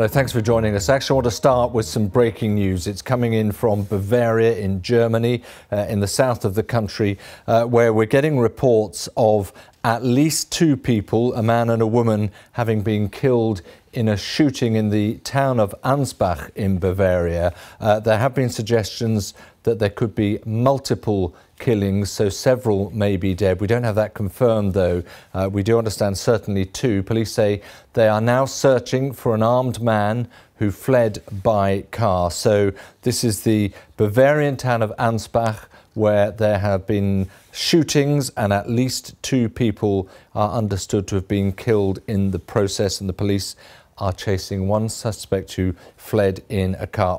Hello, thanks for joining us. Actually, I want to start with some breaking news. It's coming in from Bavaria in Germany, uh, in the south of the country, uh, where we're getting reports of at least two people, a man and a woman, having been killed in a shooting in the town of Ansbach in Bavaria. Uh, there have been suggestions that there could be multiple killings, so several may be dead. We don't have that confirmed, though. Uh, we do understand certainly two. Police say they are now searching for an armed man who fled by car. So this is the Bavarian town of Ansbach where there have been shootings and at least two people are understood to have been killed in the process and the police are chasing one suspect who fled in a car.